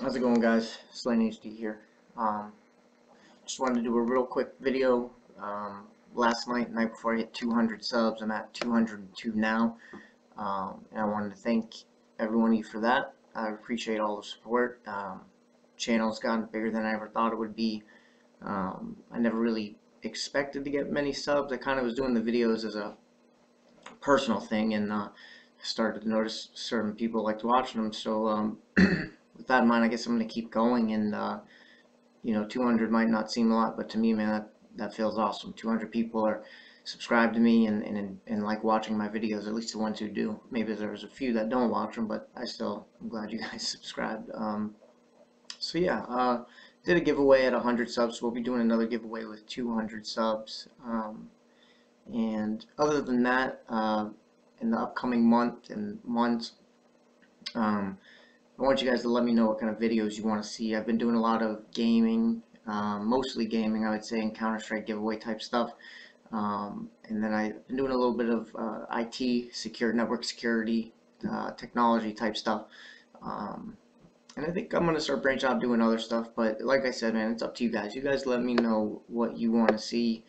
How's it going guys? Slain HD here. Um, just wanted to do a real quick video. Um, last night, night before I hit 200 subs, I'm at 202 now. Um, and I wanted to thank everyone for that. I appreciate all the support. Um, channel's gotten bigger than I ever thought it would be. Um, I never really expected to get many subs. I kind of was doing the videos as a personal thing and uh, started to notice certain people liked watching them. So um, that in mind, I guess I'm going to keep going. And uh, you know, 200 might not seem a lot, but to me, man, that that feels awesome. 200 people are subscribed to me and, and, and like watching my videos, at least the ones who do. Maybe there's a few that don't watch them, but I still, I'm glad you guys subscribed. Um, so yeah, uh, did a giveaway at 100 subs. We'll be doing another giveaway with 200 subs. Um, and other than that, uh, in the upcoming month and months, um, I want you guys to let me know what kind of videos you want to see. I've been doing a lot of gaming, um, mostly gaming, I would say, and Counter-Strike giveaway type stuff. Um, and then I've been doing a little bit of uh, IT, secure network security, uh, technology type stuff. Um, and I think I'm going to start branching out doing other stuff. But like I said, man, it's up to you guys. You guys let me know what you want to see.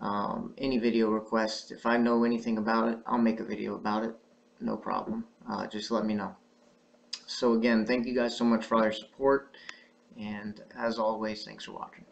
Um, any video requests. If I know anything about it, I'll make a video about it. No problem. Uh, just let me know. So again, thank you guys so much for all your support. And as always, thanks for watching.